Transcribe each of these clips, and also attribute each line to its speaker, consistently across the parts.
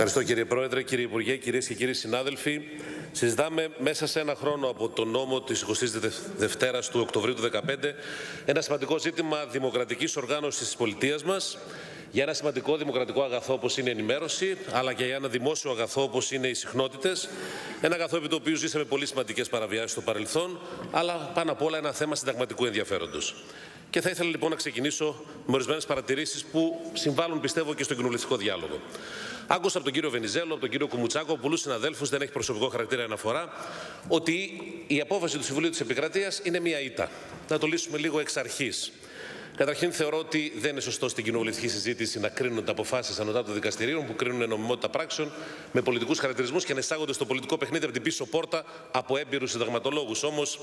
Speaker 1: Ευχαριστώ κύριε Πρόεδρε, κύριε Υπουργέ, κυρίες και κύριοι συνάδελφοι. Συζητάμε μέσα σε ένα χρόνο από τον νόμο της 22ης του Οκτωβρίου του 2015 ένα σημαντικό ζήτημα δημοκρατικής οργάνωσης της πολιτείας μας για ένα σημαντικό δημοκρατικό αγαθό όπως είναι η ενημέρωση, αλλά και για ένα δημόσιο αγαθό όπως είναι οι συχνότητες. Ένα αγαθό επί το οποίο ζήσαμε πολύ σημαντικές παραβιάσεις στο παρελθόν, αλλά πάνω απ' όλα ένα θέμα συνταγματικού ενδιαφέροντος. Και θα ήθελα λοιπόν να ξεκινήσω με ορισμένες παρατηρήσεις που συμβάλλουν, πιστεύω, και στον κοινοβουλευτικό διάλογο. Άκουσα από τον κύριο Βενιζέλο, από τον κύριο Κουμουτσάκο, πολλούς συναδέλφους, δεν έχει προσωπικό χαρακτήρα αναφορά, ότι η απόφαση του Συμβουλίου της Επικρατείας είναι μια ήττα. Να το λύσουμε λίγο εξ αρχής. Καταρχήν, θεωρώ ότι δεν είναι σωστό στην κοινοβουλευτική συζήτηση να κρίνονται αποφάσεις ανωτάτων δικαστηρίων που κρίνουν νομιμότητα πράξεων με πολιτικούς χαρακτηρισμούς και να εισάγονται στο πολιτικό παιχνίδι από την πίσω πόρτα από έμπειρους συνταγματολόγους. Όμως,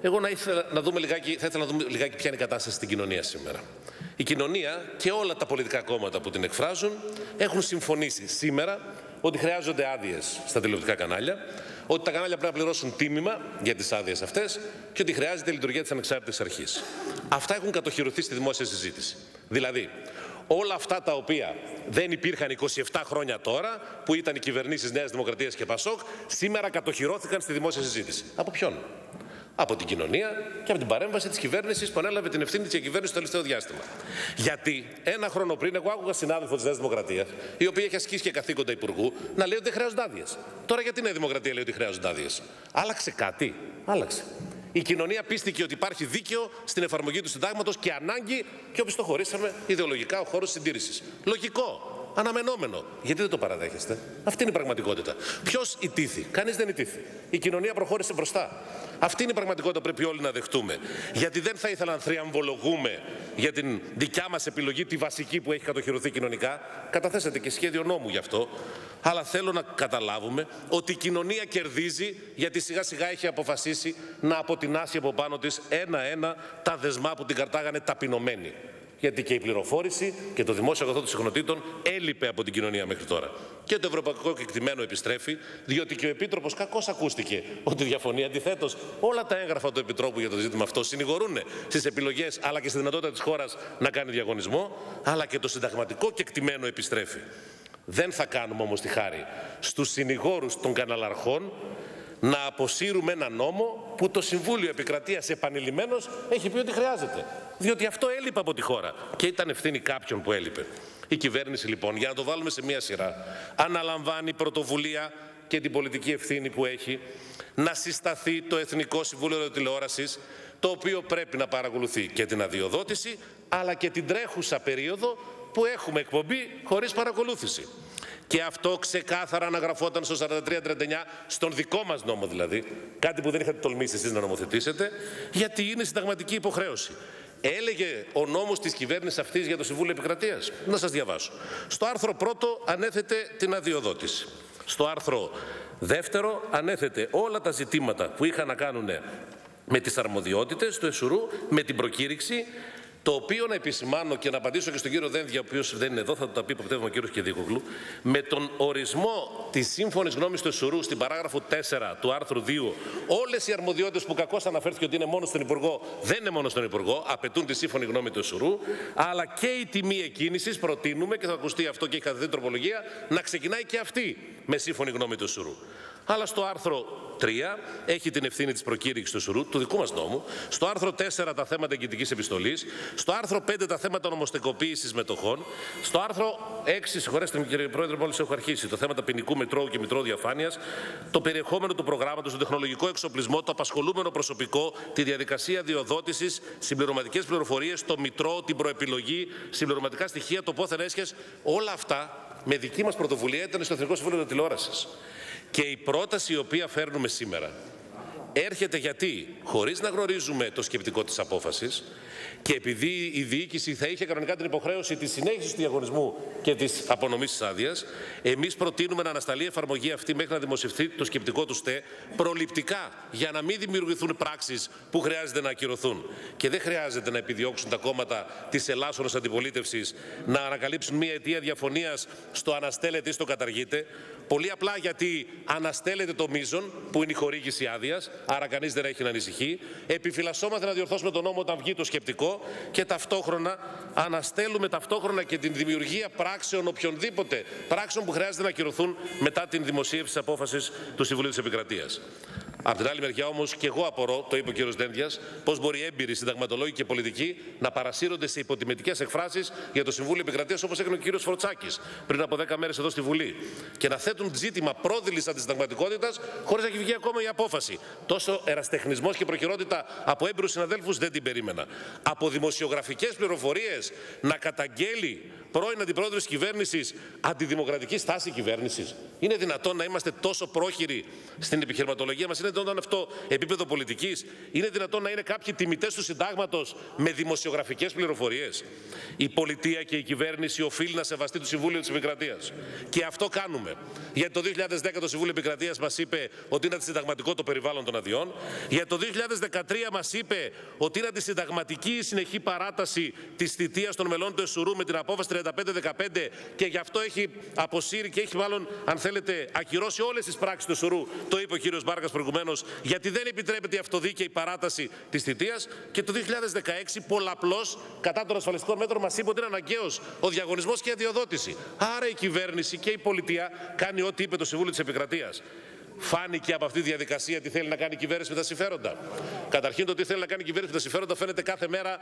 Speaker 1: εγώ να ήθελα να δούμε λιγάκι, θα ήθελα να δούμε λιγάκι ποια είναι η κατάσταση στην κοινωνία σήμερα. Η κοινωνία και όλα τα πολιτικά κόμματα που την εκφράζουν έχουν συμφωνήσει σήμερα ότι χρειάζονται άδειες στα τηλεοπτικά κανάλια, ότι τα κανάλια πρέπει να πληρώσουν τίμημα για τις άδειες αυτές και ότι χρειάζεται η λειτουργία της ανεξάρτητης αρχής. Αυτά έχουν κατοχυρωθεί στη δημόσια συζήτηση. Δηλαδή, όλα αυτά τα οποία δεν υπήρχαν 27 χρόνια τώρα, που ήταν οι κυβερνήσεις Νέας Δημοκρατίας και Πασόκ, σήμερα κατοχυρώθηκαν στη δημόσια συζήτηση. Από ποιον; Από την κοινωνία και από την παρέμβαση της κυβέρνησης που ανέλαβε την ευθύνη της κυβέρνηση το τελευταίο διάστημα. Γιατί ένα χρόνο πριν, εγώ άκουγα συνάδελφο της Νέας Δημοκρατίας, η οποία έχει ασκήσει και καθήκοντα υπουργού, να λέει ότι δεν χρειάζονται άδειες. Τώρα γιατί η Νέα Δημοκρατία λέει ότι χρειάζονται άδειες; Άλλαξε κάτι. Άλλαξε. Η κοινωνία πίστηκε ότι υπάρχει δίκαιο στην εφαρμογή του συντάγματος και ανάγκη και όπως το χωρίσαμε ιδεολογικά ο χώρος συντήρησης. Λογικό. Αναμενόμενο. Γιατί δεν το παραδέχεστε; Αυτή είναι η πραγματικότητα. Ποιος ιτήθη; Κανείς δεν ιτήθη. Η κοινωνία προχώρησε μπροστά. Αυτή είναι η πραγματικότητα που πρέπει όλοι να δεχτούμε. Γιατί δεν θα ήθελα να θριαμβολογούμε για την δικιά μας επιλογή, τη βασική που έχει κατοχυρωθεί κοινωνικά. Καταθέσατε και σχέδιο νόμου γι' αυτό. Αλλά θέλω να καταλάβουμε ότι η κοινωνία κερδίζει γιατί σιγά σιγά έχει αποφασίσει να αποτινάσει από πάνω της ένα-ένα τα δεσμά που την καρτάγανε ταπεινωμένη γιατί και η πληροφόρηση και το δημόσιο αγαθό των συχνοτήτων έλειπε από την κοινωνία μέχρι τώρα. Και το ευρωπαϊκό κεκτημένο επιστρέφει, διότι και ο Επίτροπος κακώς ακούστηκε ότι διαφωνεί. Αντιθέτως, όλα τα έγγραφα του Επιτρόπου για το ζήτημα αυτό συνηγορούν στις επιλογές αλλά και στη δυνατότητα της χώρας να κάνει διαγωνισμό, αλλά και το συνταγματικό κεκτημένο επιστρέφει. Δεν θα κάνουμε όμως τη χάρη στους συνηγόρους των καναλαρχών να αποσύρουμε ένα νόμο που το Συμβούλιο Επικρατείας επανειλημμένως έχει πει ότι χρειάζεται. Διότι αυτό έλειπε από τη χώρα και ήταν ευθύνη κάποιον που έλειπε. Η κυβέρνηση λοιπόν, για να το βάλουμε σε μία σειρά, αναλαμβάνει πρωτοβουλία και την πολιτική ευθύνη που έχει να συσταθεί το Εθνικό Συμβούλιο Τηλεόρασης το οποίο πρέπει να παρακολουθεί και την αδειοδότηση αλλά και την τρέχουσα περίοδο που έχουμε εκπομπή χωρίς παρακολούθηση. Και αυτό ξεκάθαρα αναγραφόταν στο 4339, στον δικό μας νόμο δηλαδή, κάτι που δεν είχατε τολμήσει εσείς να νομοθετήσετε, γιατί είναι συνταγματική υποχρέωση. Έλεγε ο νόμος της κυβέρνησης αυτής για το Συμβούλιο Επικρατείας. Να σας διαβάσω. Στο άρθρο 1 ανέθετε την αδειοδότηση. Στο άρθρο 2 ανέθετε όλα τα ζητήματα που είχαν να κάνουν με τις αρμοδιότητες του ΕΣΟΡΟΥ, με την προκήρυξη, το οποίο να επισημάνω και να απαντήσω και στον κύριο Δένδια, ο οποίος δεν είναι εδώ, θα το τα πει υποπτεύμα ο κύριος Κεδίκογλου, με τον ορισμό της σύμφωνης γνώμης του Εσουρού στην παράγραφο 4 του άρθρου 2, όλες οι αρμοδιότητες που κακώς αναφέρθηκε ότι είναι μόνο στον Υπουργό, δεν είναι μόνο στον Υπουργό, απαιτούν τη σύμφωνη γνώμη του Εσουρού, αλλά και η τιμή εκκίνησης προτείνουμε, και θα ακουστεί αυτό και η καθεδρή τροπολογία, να ξεκινάει και αυτή με σύμφωνη γνώμη του Εσουρού. Αλλά στο άρθρο 3 έχει την ευθύνη της προκήρυξης του ΣΟΡΟΥ, του δικού μας νόμου. Στο άρθρο 4 τα θέματα εγκυτική επιστολής. Στο άρθρο 5 τα θέματα νομοστεκοποίηση μετοχών. Στο άρθρο 6, συγχωρέστε με κύριε Πρόεδρε, μόλις έχω αρχίσει, το θέμα ποινικού μητρώου και μητρώου διαφάνειας. Το περιεχόμενο του προγράμματος, τον τεχνολογικό εξοπλισμό, το απασχολούμενο προσωπικό, τη διαδικασία διοδότησης, συμπληρωματικές πληροφορίες, το μητρό, την προεπιλογή, συμπληρωματικά στοιχεία, το πόθεν έσχε. Όλα αυτά με δική μας πρωτοβουλία ήταν στο Εθνικό Συμβούλιο Τηλεόρασης. Και η πρόταση η οποία φέρνουμε σήμερα έρχεται γιατί, χωρίς να γνωρίζουμε το σκεπτικό της απόφασης και επειδή η διοίκηση θα είχε κανονικά την υποχρέωση της συνέχισης του διαγωνισμού και της απονομής της άδειας, εμείς προτείνουμε να ανασταλεί η εφαρμογή αυτή μέχρι να δημοσιευθεί το σκεπτικό του ΣΤΕ προληπτικά για να μην δημιουργηθούν πράξεις που χρειάζεται να ακυρωθούν. Και δεν χρειάζεται να επιδιώξουν τα κόμματα της ελάσσονος αντιπολίτευσης να ανακαλύψουν μια αιτία διαφωνίας στο αναστέλλεται ή στο καταργείται. Πολύ απλά γιατί αναστέλλεται το μείζον που είναι η χορήγηση άδειας, άρα κανείς δεν έχει να ανησυχεί. Επιφυλασσόμαστε να διορθώσουμε τον νόμο όταν βγει το σκεπτικό και ταυτόχρονα αναστέλουμε ταυτόχρονα και την δημιουργία πράξεων οποιονδήποτε πράξεων που χρειάζεται να ακυρωθούν μετά την δημοσίευση της απόφασης του Συμβουλίου της Επικρατείας. Από την άλλη μεριά όμως και εγώ απορώ, το είπε ο κ. Δένδια, πώς μπορεί έμπειροι συνταγματολόγοι και πολιτικοί να παρασύρονται σε υποτιμητικές εκφράσεις για το Συμβούλιο Επικρατείας όπως έκανε ο κ. Φορτσάκης πριν από 10 μέρες εδώ στη Βουλή. Και να θέτουν ζήτημα πρόδειλης αντισυνταγματικότητα χωρίς να έχει βγει ακόμα η απόφαση. Τόσο εραστεχνισμός και προχειρότητα από έμπειρους συναδέλφους δεν την περίμενα. Από δημοσιογραφικές πληροφορίες να καταγγέλει πρώην αντιπρόεδρος τη κυβέρνησης αντιδημοκρατική στάση κυβέρνησης. Είναι δυνατόν να είμαστε τόσο πρόχειροι στην επιχειρηματολογία μας, είναι δυνατόν αυτό επίπεδο πολιτικής, είναι δυνατόν να είναι κάποιοι τιμητές του συντάγματος με δημοσιογραφικές πληροφορίες; Η πολιτεία και η κυβέρνηση οφείλει να σεβαστεί το Συμβούλιο της Επικρατείας. Και αυτό κάνουμε. Γιατί το 2010 το Συμβούλιο Επικρατείας μας είπε ότι είναι αντισυνταγματικό το περιβάλλον των αδειών. Για το 2013 μας είπε ότι είναι αντισυνταγματική η συνεχή παράταση της θητείας των μελών του ΕΣΟΡΟΥ με την απόφαση 35-15 και γι' αυτό έχει αποσύρει και έχει μάλλον, αν θέλετε, ακυρώσει όλες τις πράξεις του ΣΟΡΟΥ. Το είπε ο κύριος Μπάρκα προηγουμένως, γιατί δεν επιτρέπεται η αυτοδίκαιη παράταση της θητείας. Και το 2016 πολλαπλώς κατά των ασφαλιστικών μέτρων μας είπε ότι είναι αναγκαίος ο διαγωνισμός και η αδειοδότηση. Άρα η κυβέρνηση και η πολιτεία κάνει ό,τι είπε το Συμβούλιο της Επικρατείας. Φάνηκε από αυτή τη διαδικασία τι θέλει να κάνει η κυβέρνηση με τα συμφέροντα. Καταρχήν, το τι θέλει να κάνει η κυβέρνηση με τα συμφέροντα φαίνεται κάθε μέρα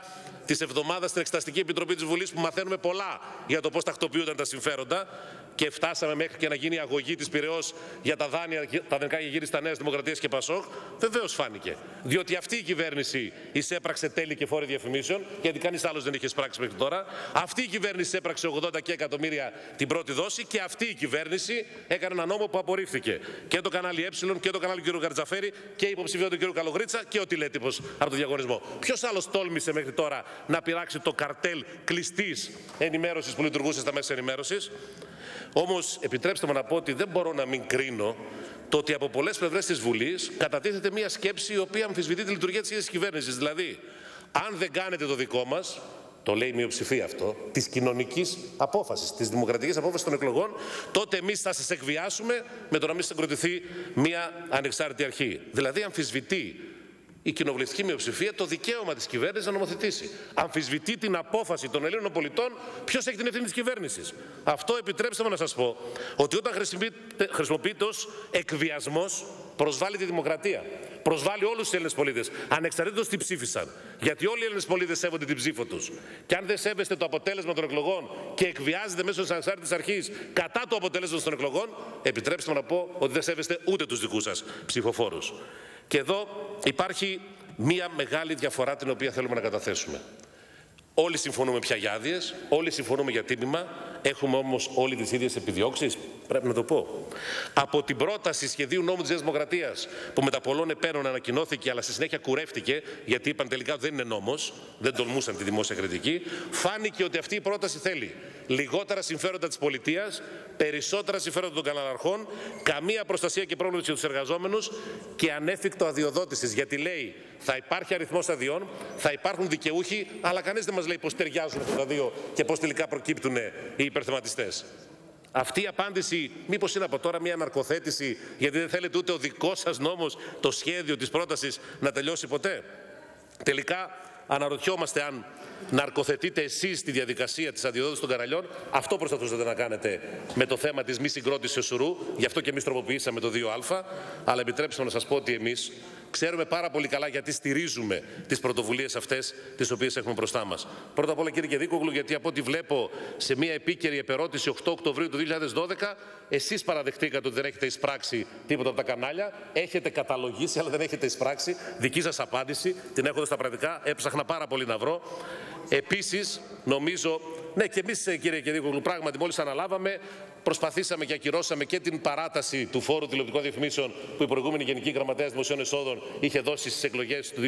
Speaker 1: της εβδομάδας στην Εξεταστική Επιτροπή της Βουλής που μαθαίνουμε πολλά για το πώς τακτοποιούνταν τα συμφέροντα και φτάσαμε μέχρι και να γίνει η αγωγή της Πυραιός για τα δάνεια, τα δενικά στα Νέα Δημοκρατία και Πασόκ. Βεβαίως φάνηκε. Διότι αυτή η κυβέρνηση εισέπραξε τέλη και φόροι διαφημίσεων, γιατί κανείς άλλος δεν είχε πράξει μέχρι τώρα. Αυτή η κυβέρνηση έπραξε 80 και εκατομμύρια την πρώτη δόση και αυτή η κυβέρνηση έκανε ένα νόμο που απορρίφθηκε. Και το κανάλι Ε και το κανάλι του κ. Γαρτζαφέρη και η υποψηφία του κ. Καλογρίτσα και ο τηλέτυπο από το διαγωνισμό. Ποιος άλλος τόλμησε μέχρι τώρα να πειράξει το καρτέλ κλειστής ενημέρωσης που λειτουργούσε στα μέσα ενημέρωσης; Όμως, επιτρέψτε μου να πω ότι δεν μπορώ να μην κρίνω το ότι από πολλές πλευρές της Βουλής κατατίθεται μια σκέψη η οποία αμφισβητεί τη λειτουργία της ίδιας κυβέρνησης. Δηλαδή, αν δεν κάνετε το δικό μας, το λέει η μειοψηφία αυτό, της κοινωνικής απόφασης, της δημοκρατικής απόφασης των εκλογών, τότε εμείς θα σας εκβιάσουμε με το να μην συγκροτηθεί μια ανεξάρτητη αρχή. Δηλαδή, αμφισβητεί η κοινοβουλευτική μειοψηφία το δικαίωμα της κυβέρνησης να νομοθετήσει. Αμφισβητεί την απόφαση των Ελλήνων πολιτών ποιος έχει την ευθύνη της κυβέρνησης. Αυτό επιτρέψτε μου να σας πω ότι όταν χρησιμοποιείται ως εκβιασμός προσβάλλει τη δημοκρατία. Προσβάλλει όλους τους Έλληνες πολίτες, ανεξαρτήτως τι ψήφισαν. Γιατί όλοι οι Έλληνες πολίτες σέβονται την ψήφο τους. Και αν δεν σέβεστε το αποτέλεσμα των εκλογών και εκβιάζετε μέσω της ανεξάρτητης αρχής κατά το αποτέλεσμα των εκλογών, επιτρέψτε μου να πω ότι δεν σέβεστε ούτε τους δικούς σας ψηφοφόρους. Και εδώ υπάρχει μία μεγάλη διαφορά την οποία θέλουμε να καταθέσουμε. Όλοι συμφωνούμε πια για άδειες, όλοι συμφωνούμε για τίμημα, έχουμε όμως όλοι τις ίδιες επιδιώξεις. Πρέπει να το πω. Από την πρόταση σχεδίου νόμου της Δημοκρατίας που με τα πολλών επένων ανακοινώθηκε, αλλά στη συνέχεια κουρεύτηκε, γιατί είπαν τελικά ότι δεν είναι νόμος, δεν τολμούσαν τη δημόσια κριτική, φάνηκε ότι αυτή η πρόταση θέλει λιγότερα συμφέροντα της πολιτείας, περισσότερα συμφέροντα των καναλαρχών, καμία προστασία και πρόβλημα για τους εργαζόμενους και ανέφικτο αδειοδότησης. Γιατί λέει θα υπάρχει αριθμός αδειών, θα υπάρχουν δικαιούχοι, αλλά κανείς δεν μας λέει πώς ταιριάζουν αυτά τα δύο και πώς τελικά προκύπτουν οι υπερθεματιστές. Αυτή η απάντηση μήπως είναι από τώρα μια αναρκοθέτηση γιατί δεν θέλετε ούτε ο δικός σας νόμος, το σχέδιο της πρότασης να τελειώσει ποτέ; Τελικά αναρωτιόμαστε αν ναρκοθετείτε εσείς τη διαδικασία της αντιδότηση των καραλιών. Αυτό προσπαθούσατε να κάνετε με το θέμα της μη συγκρότησης οσουρού. Γι' αυτό και εμείς τροποποιήσαμε το 2α. Αλλά επιτρέψτε μου να σας πω ότι εμείς ξέρουμε πάρα πολύ καλά γιατί στηρίζουμε τις πρωτοβουλίες αυτές τις οποίες έχουμε μπροστά μας. Πρώτα απ' όλα, κύριε Κεδίκογλου, γιατί από ό,τι βλέπω σε μια επίκαιρη επερώτηση 8 Οκτωβρίου του 2012, εσείς παραδεχτήκατε ότι δεν έχετε εισπράξει τίποτα από τα κανάλια. Έχετε καταλογίσει, αλλά δεν έχετε εισπράξει. Δική σας απάντηση, την έχω στα πρακτικά, έψαχνα πάρα πολύ να βρω. Επίσης, νομίζω, ναι και εμείς ε, κύριε Κεδίκογλου, πράγματι μόλις αναλάβαμε, προσπαθήσαμε και ακυρώσαμε και την παράταση του φόρου τηλεοπτικών διαφημίσεων που η προηγούμενη Γενική Γραμματέας Δημοσίων Εσόδων είχε δώσει στις εκλογές του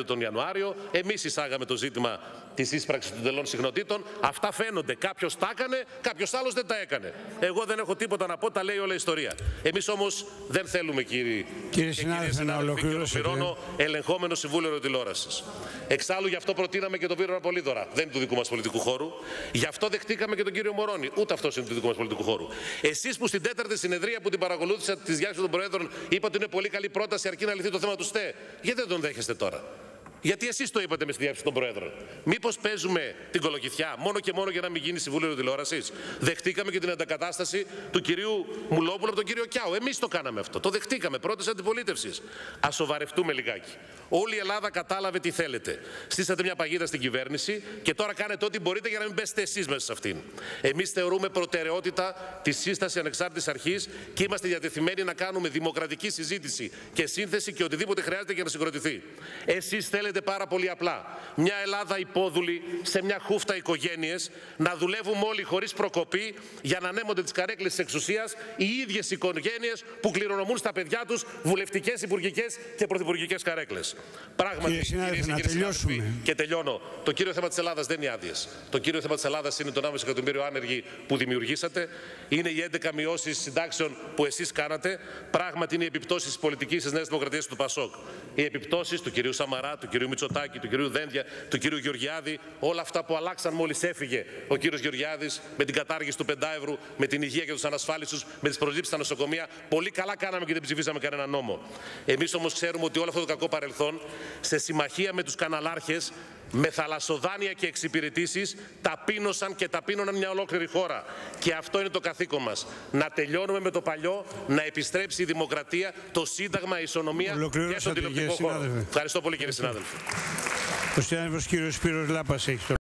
Speaker 1: 2015 τον Ιανουάριο. Εμείς εισάγαμε το ζήτημα της ίσπραξης των τελών συχνοτήτων. Αυτά φαίνονται. Κάποιος τα έκανε, κάποιος άλλος δεν τα έκανε. Εγώ δεν έχω τίποτα να πω, τα λέει όλη η ιστορία. Εμείς όμως δεν θέλουμε, κύριε,
Speaker 2: κύριες συνάδελφε, να ολοκληρώσετε.
Speaker 1: ελεγχόμενο Συμβούλιο Τηλεόραση. Εξάλλου γι' αυτό προτείναμε και τον Πύρονα Πολύδωρα. Δεν είναι του δικού μας πολιτικού χώρου. Γι' αυτό δεχτήκαμε και τον κύριο Μωρόνι. Ούτε αυτός είναι του δικού μας πολιτικού χώρου. Εσείς που στην τέταρτη συνεδρία που την παρακολούθησα της διάρκεια των Προέδρων είπατε ότι είναι πολύ καλή πρόταση αρκεί να λυθεί το θέμα του ΣΤΕ. Γιατί δεν τον δέχεστε τώρα; Γιατί εσείς το είπατε με στη διάψη των Προέδρων. Μήπως παίζουμε την κολοκυθιά μόνο και μόνο για να μην γίνει Συμβούλιο Τηλεόρασης; Δεχτήκαμε και την αντακατάσταση του κυρίου Μουλόπουλου από τον κύριο Κιάου. Εμείς το κάναμε αυτό. Το δεχτήκαμε. Πρώτες αντιπολίτευσης. Α σοβαρευτούμε λιγάκι. Όλη η Ελλάδα κατάλαβε τι θέλετε. Στήσατε μια παγίδα στην κυβέρνηση και τώρα κάνετε ό,τι μπορείτε για να μην πέσετε εσείς μέσα σε αυτήν. Εμείς θεωρούμε προτεραιότητα τη σύσταση ανεξάρτητης αρχής και είμαστε διατεθειμένοι να κάνουμε δημοκρατική συζήτηση και σύνθεση και οτιδήποτε χρειάζεται για να συγκροτηθεί. Εσείς θέλετε θέλετε πάρα πολύ απλά. Μια Ελλάδα υπόδουλη σε μια χούφτα οικογένειες, να δουλεύουμε όλοι χωρίς προκοπή για να ανέμονται τις καρέκλες της εξουσίας οι ίδιες οικογένειες που κληρονομούν στα παιδιά τους βουλευτικές, υπουργικές και πρωθυπουργικές καρέκλες.
Speaker 2: Πράγματι, κύριε να τελειώσουμε.
Speaker 1: Και τελειώνω. Το κύριο θέμα της Ελλάδας δεν είναι άδειες. Το κύριο θέμα της Ελλάδας είναι το 1,5 εκατομμύριο άνεργοι που δημιουργήσατε. Είναι οι 11 μειώσεις συντάξεων που εσείς κάνατε. Πράγματι είναι οι επιπτώσεις της πολιτικής της Νέας Δημοκρατίας του Πασόκ. Οι επιπτώσεις του κυρίου Σαμαρά, του κυρίου Μητσοτάκη, του κυρίου Δένδια, του κυρίου Γεωργιάδη, όλα αυτά που αλλάξαν μόλις έφυγε ο κύριος Γεωργιάδης με την κατάργηση του πεντάευρου, με την υγεία και τους ανασφάλιστους, με τις προσλήψεις στα νοσοκομεία. Πολύ καλά κάναμε και δεν ψηφίσαμε κανένα νόμο. Εμείς όμως ξέρουμε ότι όλο αυτό το κακό παρελθόν, σε συμμαχία με τους καναλάρχες, με θαλασσοδάνεια και εξυπηρετήσεις ταπείνωσαν και ταπείνωναν μια ολόκληρη χώρα. Και αυτό είναι το καθήκον μας. Να τελειώνουμε με το παλιό, να επιστρέψει η δημοκρατία, το Σύνταγμα, η ισονομία και στον τηλεοπτικό χώρο. Ευχαριστώ πολύ κύριε συνάδελφε.
Speaker 2: Ο συνάδελφος κύριος Σπύρος Λάπας έχει το